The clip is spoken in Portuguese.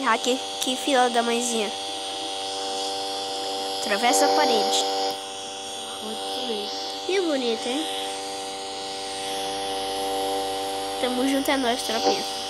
Hacker, que fila da mãezinha. Atravessa a parede. Que bonito, hein? Tamo junto, é nóis, tropinha.